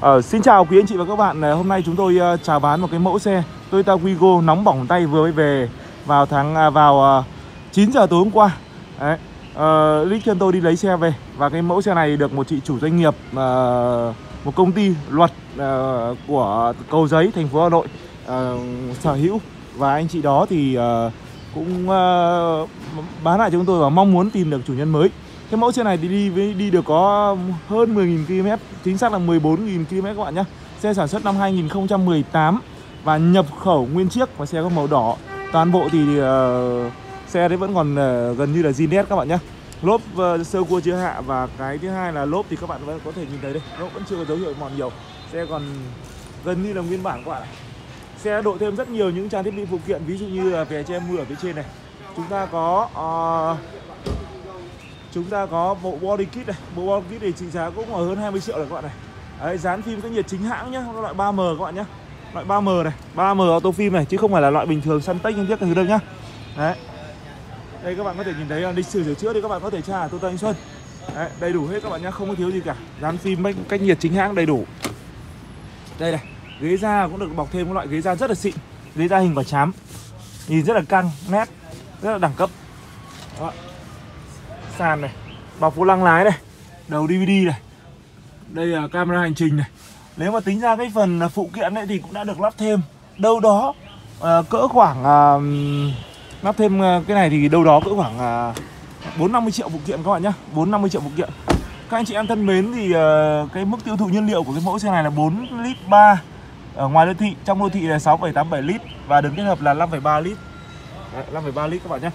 Ờ, xin chào quý anh chị và các bạn. Ờ, hôm nay chúng tôi uh, chào bán một cái mẫu xe Toyota Wigo nóng bỏng tay vừa mới về vào tháng à, vào ờ, uh, 9 giờ tối hôm qua. Đấy. Uh, Lích chân tôi đi lấy xe về Và cái mẫu xe này được một chị chủ doanh nghiệp uh, Một công ty luật uh, của Cầu Giấy, thành phố Hà Nội uh, Sở hữu. Và anh chị đó thì uh, cũng uh, bán lại cho chúng tôi và mong muốn tìm được chủ nhân mới cái mẫu xe này thì đi với đi được có hơn 10.000 km Chính xác là 14.000 km các bạn nhé Xe sản xuất năm 2018 Và nhập khẩu nguyên chiếc và xe có màu đỏ. Toàn bộ thì uh, xe đấy vẫn còn uh, gần như là zin các bạn nhé Lốp uh, sơ cua chưa hạ và cái thứ hai là lốp thì các bạn vẫn có thể nhìn thấy đây. Lốp vẫn chưa có dấu hiệu mòn nhiều. Xe còn gần như là nguyên bản các bạn ạ. Xe độ thêm rất nhiều những trang thiết bị phụ kiện Ví dụ như là về che mưa ở phía trên này. Chúng ta có uh, chúng ta có bộ body kit này. Bộ body kit này trị giá cũng ở hơn 20 triệu này các bạn này. Đấy dán phim cách nhiệt chính hãng nhá. Loại 3M các bạn nhá. Loại 3M này. 3M auto phim này chứ không phải là loại bình thường săn tách như tiếc cái thứ đâu nhá. Đấy. Đây các bạn có thể nhìn thấy là lịch sử sửa chữa thì các bạn có thể tra tôi Toyota Anh Xuân. Đấy, đầy đủ hết các bạn nhá không có thiếu gì cả. Dán phim cách nhiệt chính hãng đầy đủ. Đây này ghế da cũng được bọc thêm một loại ghế da rất là xịn. Ghế da hình quả chám. Nhìn rất là căng nét rất là đẳng cấp. Đó sàn này bọc vô lăng lái này đầu DVD này đây là camera hành trình này. Nếu mà tính ra cái phần phụ kiện này thì cũng đã được lắp thêm. Đâu đó uh, cỡ khoảng uh, lắp thêm ờ, cái này thì đâu đó cỡ khoảng bốn năm mươi triệu phụ kiện các bạn nhá bốn năm mươi triệu phụ kiện. Các anh chị em thân mến thì uh, cái mức tiêu thụ nhiên liệu của cái mẫu xe này là 4 lít 3 ở ngoài đô thị trong đô thị là 6,87 lít và được kết hợp là 5,3 lít. Đấy, 5,3 lít các bạn nhé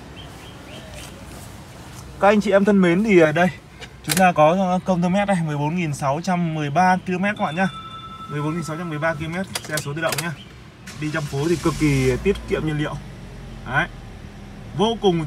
các anh chị em thân mến, thì ở đây, chúng ta có ờ, công tơ mét đây 14.613 km các bạn nhá. 14.613 km xe số tự động nhá. Đi trong phố thì cực kỳ tiết kiệm nhiên liệu. Đấy. Vô cùng